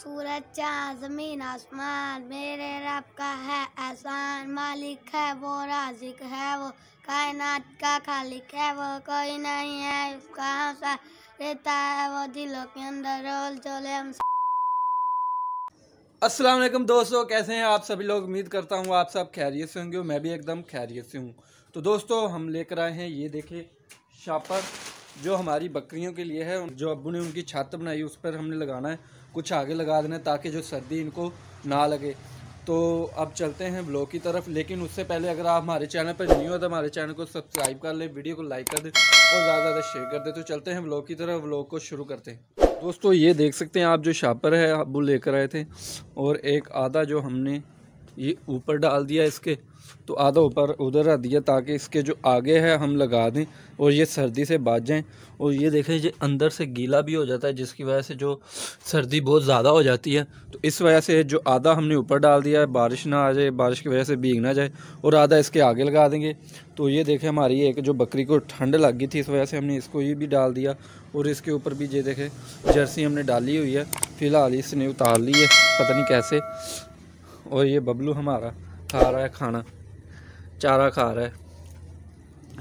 सूरज, चाँद, ज़मीन, आसमान, मेरे रब का है एहसान। मालिक है वो, राजिक है वो, कायनात का खालिक है वो। कोई नहीं है उसका हमसा रहता है वो दिलों के अंदर रोल चले हम अस्सलाम वालेकुम दोस्तों, कैसे हैं आप सभी लोग? उम्मीद करता हूँ आप सब खैरियत से होंगे मैं भी एकदम खैरियत से हूँ। तो दोस्तों, हम लेकर आए हैं ये देखे शापर जो हमारी बकरियों के लिए है, जो अब्बू ने उनकी छत बनाई, उस पर हमने लगाना है। कुछ आगे लगा देना ताकि जो सर्दी इनको ना लगे। तो अब चलते हैं ब्लॉग की तरफ़, लेकिन उससे पहले अगर आप हमारे चैनल पर नहीं हो तो हमारे चैनल को सब्सक्राइब कर लें, वीडियो को लाइक कर दें और ज़्यादा ज़्यादा शेयर कर दें। तो चलते हैं ब्लॉग की तरफ़, ब्लॉग को शुरू करते हैं। दोस्तों, ये देख सकते हैं आप जो शापर है वो लेकर आए थे और एक आधा जो हमने ये ऊपर डाल दिया इसके तो आधा ऊपर उधर रख दिया ताकि इसके जो आगे है हम लगा दें और ये सर्दी से बच जाएँ। और ये देखें, ये अंदर से गीला भी हो जाता है, जिसकी वजह से जो सर्दी बहुत ज़्यादा हो जाती है। तो इस वजह से जो आधा हमने ऊपर डाल दिया है, बारिश ना आ जाए, बारिश की वजह से भीग ना जाए, और आधा इसके आगे लगा देंगे। तो ये देखें, हमारी एक जो बकरी को ठंड लग गई थी, इस वजह से हमने इसको ये भी डाल दिया, और इसके ऊपर भी ये देखें, जर्सी हमने डाली हुई है, फ़िलहाल इसने उतार ली है, पता नहीं कैसे। और ये बबलू हमारा खा रहा है खाना, चारा खा रहा है।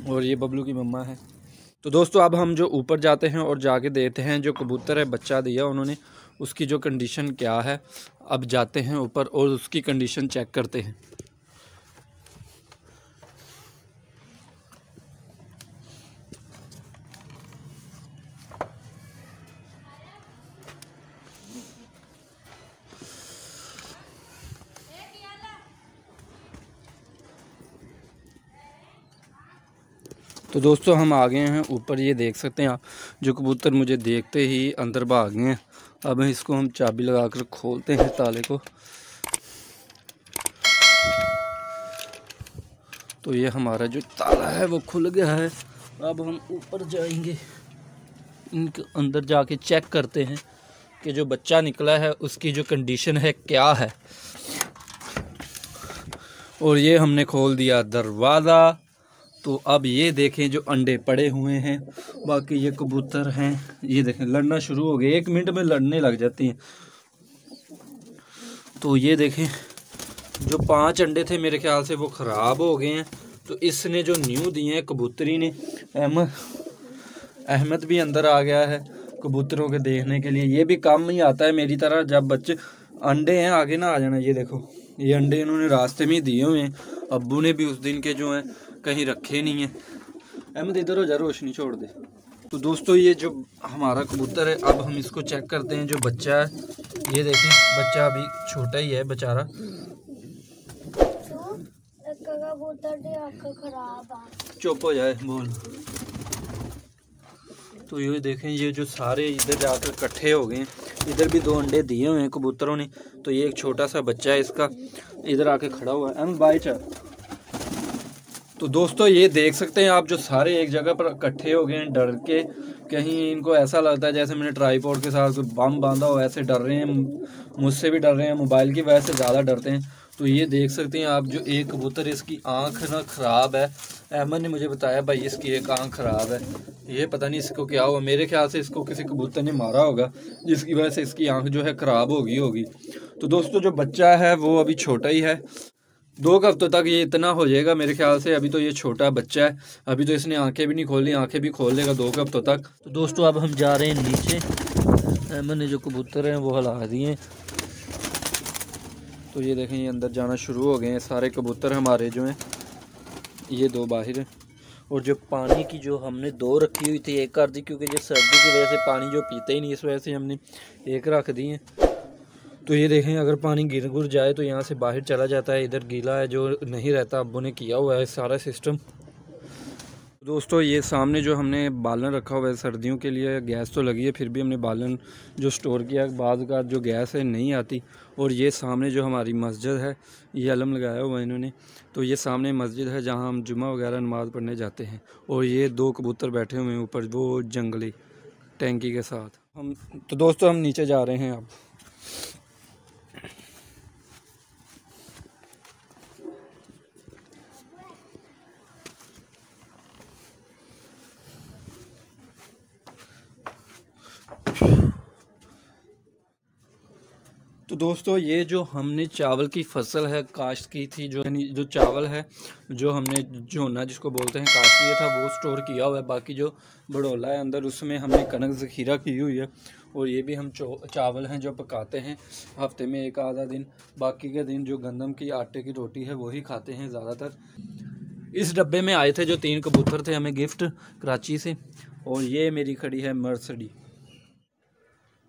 और ये बबलू की मम्मा है। तो दोस्तों, अब हम जो ऊपर जाते हैं और जाके देते हैं, जो कबूतर है, बच्चा दिया उन्होंने, उसकी जो कंडीशन क्या है, अब जाते हैं ऊपर और उसकी कंडीशन चेक करते हैं। तो दोस्तों, हम आ गए हैं। ऊपर ये देख सकते हैं आप, जो कबूतर मुझे देखते ही अंदर भाग गए हैं। अब इसको हम चाबी लगाकर खोलते हैं ताले को। तो ये हमारा जो ताला है, वो खुल गया है। अब हम ऊपर जाएँगे। इनके अंदर जाके चेक करते हैं कि जो बच्चा निकला है, उसकी जो कंडीशन है, क्या है। और ये हमने खोल दिया दरवाज़ा। तो अब ये देखें जो अंडे पड़े हुए हैं, बाकी ये कबूतर हैं। ये देखें, लड़ना शुरू हो गए। एक मिनट में लड़ने लग जाती हैं। तो ये देखें, जो पाँच अंडे थे मेरे ख्याल से वो ख़राब हो गए हैं। तो इसने जो न्यू दिए हैं कबूतरी ने अहमद अहमद भी अंदर आ गया है कबूतरों के देखने के लिए। ये भी काम ही आता है मेरी तरह, जब बच्चे अंडे हैं, आगे ना आ जाना। ये देखो, ये अंडे इन्होंने रास्ते में दिए हुए हैं। अबू ने भी उस दिन के जो हैं कहीं रखे नहीं है। अहमद, इधर हो जा, रोशनी छोड़ दे। तो दोस्तों, ये जो हमारा कबूतर है, अब हम इसको चेक करते हैं, जो बच्चा है। ये देखें, बच्चा अभी छोटा ही है, बेचारा। चुप हो जाए, बोल। तो ये देखें, ये जो सारे इधर जाकर इकट्ठे हो गए इधर भी दो अंडे दिए हुए हैं कबूतरों ने। तो ये एक छोटा सा बच्चा है इसका। इधर आके खड़ा हुआ है। अहमद बाई चा तो दोस्तों ये देख सकते हैं आप जो सारे एक जगह पर इकट्ठे हो गए हैं, डर के, कहीं इनको ऐसा लगता है जैसे मैंने ट्राईपोर्ट के साथ बम बांधा हो, ऐसे डर रहे हैं, मुझसे भी डर रहे हैं मोबाइल की वजह से ज़्यादा डरते हैं। तो ये देख सकते हैं आप जो एक कबूतर इसकी आँख ना ख़राब है। अहमद ने मुझे बताया, भाई, इसकी एक आँख ख़राब है। ये पता नहीं इसको क्या हुआ, मेरे ख्याल से इसको किसी कबूतर ने मारा होगा, जिसकी वजह से इसकी आँख जो है ख़राब होगी होगी। तो दोस्तों, जो बच्चा है, वो अभी छोटा ही है। दो हफ्तों तक ये इतना हो जाएगा मेरे ख्याल से। अभी तो ये छोटा बच्चा है। अभी तो इसने आँखें भी नहीं खोली आँखें भी खोल लेगा दो हफ्तों तक। तो दोस्तों अब हम जा रहे हैं नीचे। अहमद ने जो कबूतर हैं वो हला दिए। तो ये देखें ये अंदर जाना शुरू हो गए हैं। सारे कबूतर हमारे जो हैं ये दो बाहर हैं। और जो पानी की जो हमने दो रखी हुई थी एक कर दी क्योंकि जो सर्दी की वजह से पानी जो पीते ही नहीं इस वजह से हमने एक रख दी है। तो ये देखें, अगर पानी गिर गुर जाए तो यहाँ से बाहर चला जाता है, इधर गीला है, जो नहीं रहता, अब्बू ने किया हुआ है सारा सिस्टम दोस्तों, ये सामने जो हमने बालन रखा हुआ है सर्दियों के लिए, गैस तो लगी है, फिर भी हमने बालन जो स्टोर किया, बाद का जो गैस है, नहीं आती। और ये सामने जो हमारी मस्जिद है, ये अलम लगाया हुआ है इन्होंने। तो ये सामने मस्जिद है जहाँ हम जुमा वगैरह नमाज़ पढ़ने जाते हैं। और ये दो कबूतर बैठे हुए हैं ऊपर, वो जंगली टैंकी के साथ। हम तो दोस्तों, हम नीचे जा रहे हैं अब। तो दोस्तों, ये जो हमने चावल की फ़सल है, काश्त की थी, जो जो चावल है, जो हमने झोना, जिसको बोलते हैं, काश्त किया था, वो स्टोर किया हुआ है। बाकी जो बड़ोला है, अंदर उसमें हमने कनक ज़ख़ीरा की हुई है, और ये भी हम चावल हैं, जो पकाते हैं। हफ़्ते में एक आधा दिन, बाकी के दिन जो गंदम की, आटे की रोटी है, वही खाते हैं ज़्यादातर। इस डब्बे में आए थे जो तीन कबूतर थे, हमें गिफ्ट, कराची से, और ये मेरी खड़ी है मर्सडी।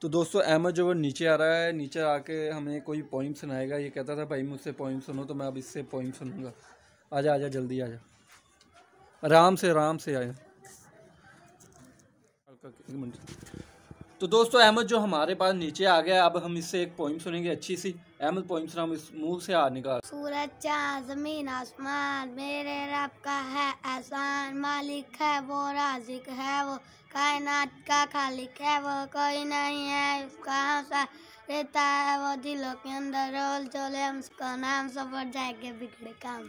तो दोस्तों अहमद जो नीचे आ रहा है, नीचे आके हमें कोई पॉइंट सुनाएगा। ये कहता था, भाई, मुझसे पॉइंट सुनो तो मैं अब इससे पोइम सुनूँगा। आजा आजा, जल्दी आजा। आराम से आराम से आया एक मिनट। तो दोस्तों, अहमद जो हमारे पास नीचे आ गया अब हम इससे एक पोइम सुनेंगे अच्छी सी। अहमद पोइम सुना इस मुँह से आ निकाल। सूरज चाँद, ज़मीन आसमान, मेरे रब का है एहसान। मालिक है वो, राजिक है वो, कायनात का खालिक है वो। कोई नहीं है कहाँ सा रहता है वो। दिलों के अंदर रोल चले हम उसका नाम सफ़र जाएँगे बिगड़े काम।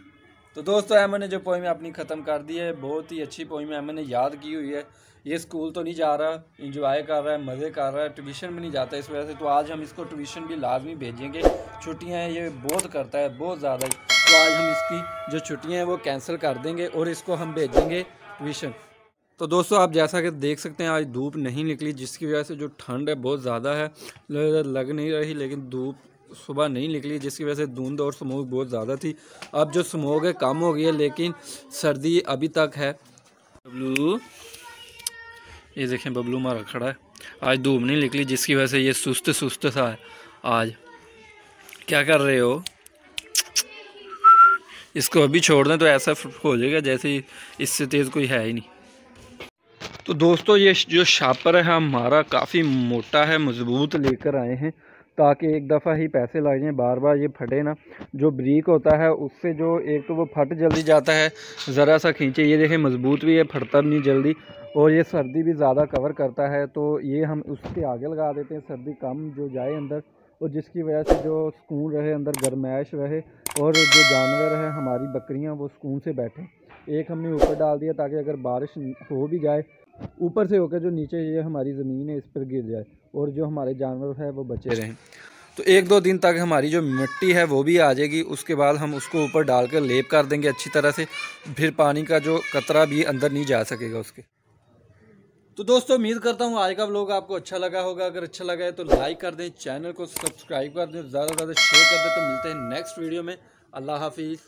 तो दोस्तों अहमद ने जो पोइम अपनी ख़त्म कर दी है, बहुत ही अच्छी पोइम अहमद ने याद की हुई है। ये स्कूल तो नहीं जा रहा इंजॉय कर रहा है, मज़े कर रहा है ट्यूशन भी नहीं जाता इस वजह से। तो आज हम इसको ट्यूशन भी लाजमी भेजेंगे। छुट्टियाँ हैं, ये बहुत करता है, बहुत ज़्यादा तो आज हम इसकी जो छुट्टियाँ हैं, वो कैंसिल कर देंगे और इसको हम भेजेंगे ट्यूशन तो दोस्तों, आप जैसा कि देख सकते हैं, आज धूप नहीं निकली, जिसकी वजह से जो ठंड है, बहुत ज़्यादा है। लग नहीं रही, लेकिन धूप सुबह नहीं निकली, जिसकी वजह से धुंध और स्मोक बहुत ज़्यादा थी। अब जो स्मोक है, कम हो गई है, लेकिन सर्दी अभी तक है। बबलू, ये देखें, बबलू मारा खड़ा है। आज धूप नहीं निकली, जिसकी वजह से ये सुस्त सुस्त सा है। आज क्या कर रहे हो? इसको अभी छोड़ दें तो ऐसा हो जाएगा जैसे इससे तेज़ कोई है ही नहीं। तो दोस्तों, ये जो शापर है, हमारा काफ़ी मोटा है, मज़बूत लेकर आए हैं। ताकि एक दफ़ा ही पैसे लग जाएँ बार बार ये फटे ना। जो ब्रीक होता है, उससे जो एक तो वो फट जल्दी जाता है, ज़रा सा खींचे। ये देखें, मज़बूत भी है, फटता भी नहीं जल्दी। और ये सर्दी भी ज़्यादा कवर करता है तो ये हम उसके आगे लगा देते हैं, सर्दी कम जो जाए अंदर। और जिसकी वजह से जो सुकून रहे, अंदर गर्मैश रहे, और जो जानवर है, हमारी बकरियाँ, वो सुकून से बैठें। एक हमने ऊपर डाल दिया ताकि अगर बारिश हो भी जाए, ऊपर से होकर जो नीचे ये हमारी ज़मीन है, इस पर गिर जाए। और जो हमारे जानवर है, वो बचे रहें। तो एक दो दिन तक हमारी जो मिट्टी है, वो भी आ जाएगी। उसके बाद हम उसको ऊपर डाल कर लेप कर देंगे अच्छी तरह से। फिर पानी का जो कतरा भी अंदर नहीं जा सकेगा उसके। तो दोस्तों, उम्मीद करता हूँ आज का व्लॉग आपको अच्छा लगा होगा। अगर अच्छा लगा है तो लाइक कर दें चैनल को सब्सक्राइब कर दें, ज़्यादा से ज़्यादा शेयर कर दें। तो मिलते हैं नेक्स्ट वीडियो में। अल्लाह हाफिज़।